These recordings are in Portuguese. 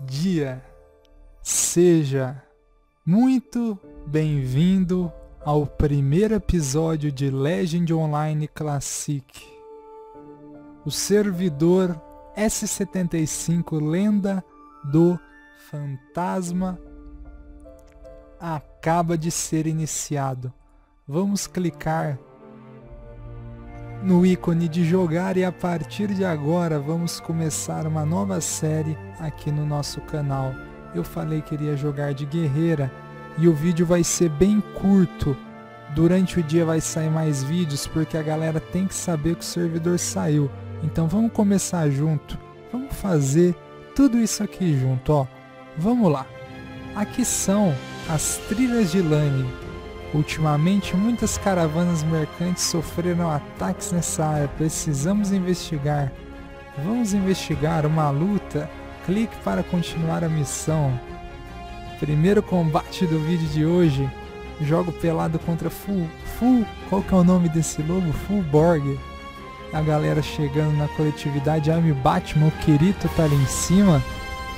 dia. Seja muito bem-vindo ao primeiro episódio de Legend Online Classic. O servidor S75 Lenda do Fantasma acaba de ser iniciado. Vamos clicar no ícone de jogar e a partir de agora vamos começar uma nova série aqui no nosso canal. Eu falei que iria jogar de guerreira e o vídeo vai ser bem curto. Durante o dia vai sair mais vídeos porque a galera tem que saber que o servidor saiu. Então vamos começar junto. Vamos fazer tudo isso aqui junto, ó. Vamos lá. Aqui são as trilhas de Lane Ultimamente, muitas caravanas mercantes sofreram ataques nessa área. Precisamos investigar. Vamos investigar uma luta. Clique para continuar a missão. Primeiro combate do vídeo de hoje. Jogo pelado contra Full. Full. Qual que é o nome desse lobo? Full Borg. A galera chegando na coletividade. I'm Batman, o Kirito tá ali em cima.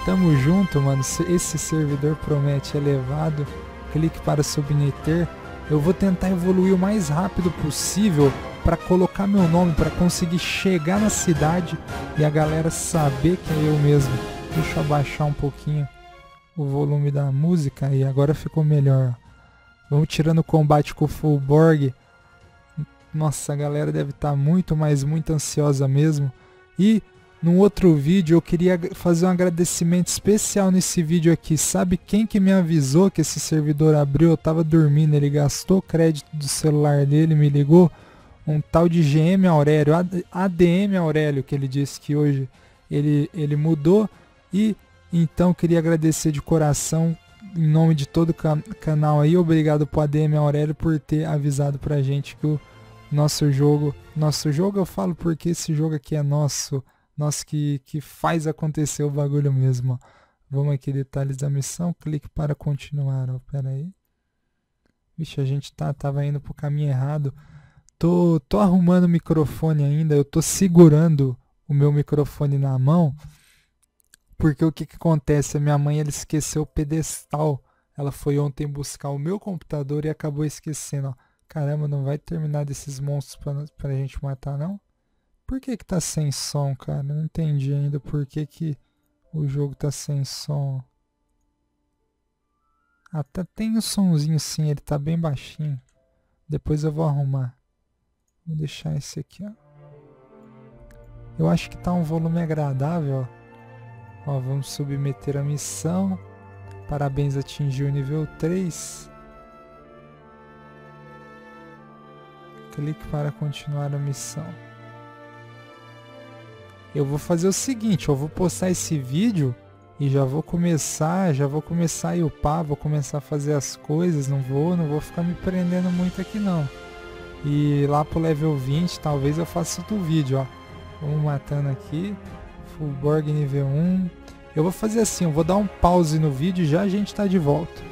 Tamo junto, mano. Esse servidor promete elevado. Clique para submeter. Eu vou tentar evoluir o mais rápido possível para colocar meu nome, para conseguir chegar na cidade e a galera saber que é eu mesmo. Deixa eu abaixar um pouquinho o volume da música e agora ficou melhor. Vamos tirando o combate com o Fullborg. Nossa, a galera deve estar tá muito, mas muito ansiosa mesmo. E num outro vídeo eu queria fazer um agradecimento especial nesse vídeo aqui. Sabe quem que me avisou que esse servidor abriu? Eu tava dormindo, ele gastou crédito do celular dele, me ligou. Um tal de GM Aurélio, ADM Aurélio, que ele disse que hoje ele, ele mudou. E então queria agradecer de coração, em nome de todo o can canal aí. Obrigado pro ADM Aurélio por ter avisado pra gente que o nosso jogo... Nosso jogo eu falo porque esse jogo aqui é nosso nossa, que, que faz acontecer o bagulho mesmo. Ó. Vamos aqui, detalhes da missão, clique para continuar, ó. Pera aí. Vixe, a gente tá, tava indo pro caminho errado. Tô, tô arrumando o microfone ainda, eu tô segurando o meu microfone na mão, porque o que que acontece? A minha mãe, ela esqueceu o pedestal. Ela foi ontem buscar o meu computador e acabou esquecendo, ó. Caramba, não vai terminar desses monstros pra, pra gente matar, não? Por que que tá sem som, cara? Não entendi ainda por que que o jogo tá sem som. Até tem o um somzinho sim, ele tá bem baixinho. Depois eu vou arrumar. Vou deixar esse aqui, ó. Eu acho que tá um volume agradável, ó. Ó, vamos submeter a missão. Parabéns, atingiu o nível 3. Clique para continuar a missão eu vou fazer o seguinte, eu vou postar esse vídeo e já vou começar, já vou começar a upar, vou começar a fazer as coisas, não vou, não vou ficar me prendendo muito aqui não. E lá pro level 20, talvez eu faça outro vídeo, ó. Vamos matando aqui. Fullborg nível 1. Eu vou fazer assim, eu vou dar um pause no vídeo e já a gente tá de volta.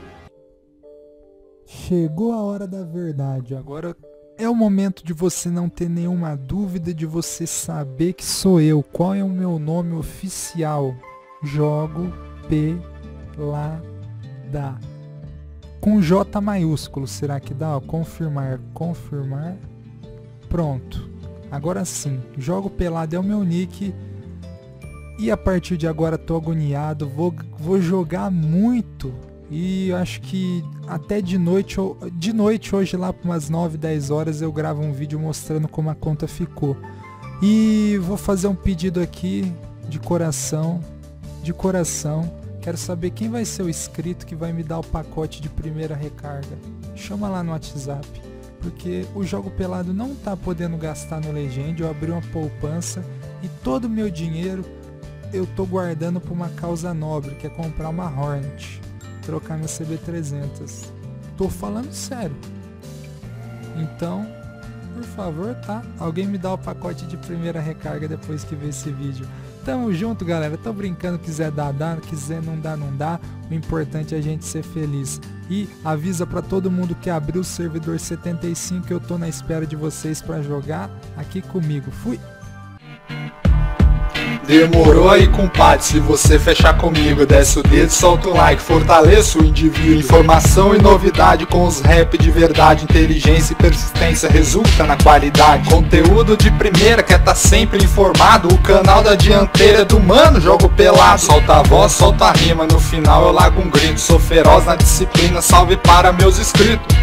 Chegou a hora da verdade. Agora é o momento de você não ter nenhuma dúvida, de você saber que sou eu. Qual é o meu nome oficial? Jogo Pelada. Com J maiúsculo, será que dá? confirmar, confirmar. Pronto. Agora sim, Jogo Pelado é o meu nick. E a partir de agora tô agoniado, vou, vou jogar muito e acho que até de noite, de noite hoje lá para umas 9, 10 horas eu gravo um vídeo mostrando como a conta ficou. E vou fazer um pedido aqui de coração, de coração. Quero saber quem vai ser o inscrito que vai me dar o pacote de primeira recarga. Chama lá no WhatsApp, porque o jogo pelado não tá podendo gastar no Legend. Eu abri uma poupança e todo o meu dinheiro eu tô guardando para uma causa nobre, que é comprar uma Hornet trocar minha CB300. Tô falando sério. Então, por favor, tá? Alguém me dá o pacote de primeira recarga depois que ver esse vídeo. Tamo junto, galera. Tô brincando, quiser dar, dá, quiser não dar, não dá. O importante é a gente ser feliz. E avisa para todo mundo que abriu o servidor 75 que eu tô na espera de vocês para jogar aqui comigo. Fui! Demorou aí, compadre, se você fechar comigo Desce o dedo, solta um like, fortaleça o indivíduo. Informação e novidade com os rap de verdade. Inteligência e persistência resulta na qualidade. Conteúdo de primeira, quer tá sempre informado. O canal da dianteira do mano, jogo pelado. Solta a voz, solta a rima, no final eu lago um grito. Sou feroz na disciplina, salve para meus inscritos